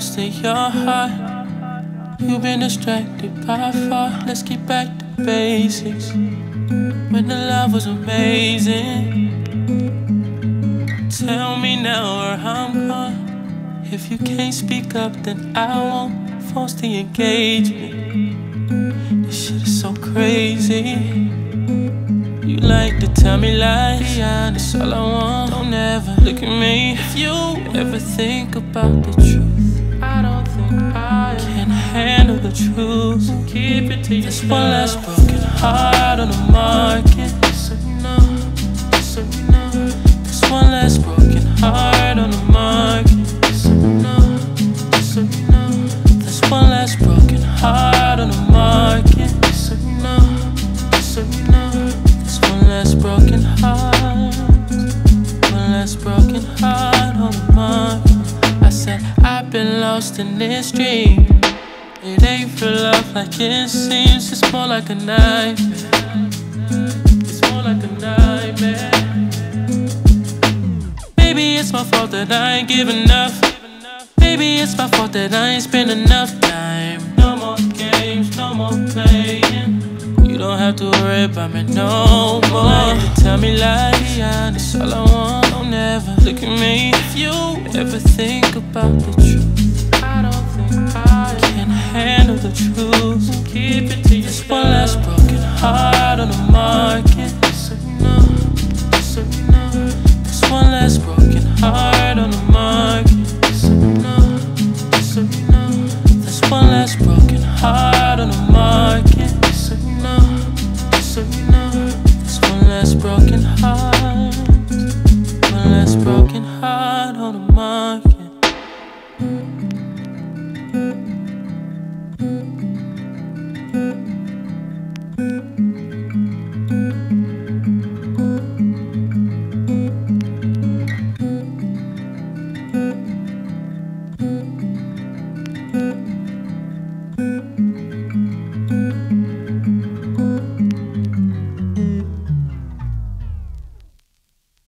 lost in your heart. You've been distracted by far. Let's get back to basics. When the love was amazing. Tell me now where I'm gone. If you can't speak up, then I won't force the engagement. This shit is so crazy. You like to tell me lies, honest, all I want. Don't ever look at me. If you ever think about the truth, I don't think I can handle the truth. So keep it to yourself. This one broken heart on the market. So you know, so you know. This one broken heart on the market. So you know, so you know. This one broken heart on the market. So you know, so you know. This one last broken heart. One last broken heart on the market. I've been lost in this dream. It ain't for love like it seems. It's more like a nightmare. It's more like a nightmare. Maybe it's my fault that I ain't give enough. Maybe it's my fault that I ain't spend enough time. No more games, no more playing. You don't have to worry about me no more. Tell me lies, honest, all I want. Don't ever look at me. If you ever think about the truth, I don't think I can handle the truth. So keep it to yourself. One last broken heart on the market.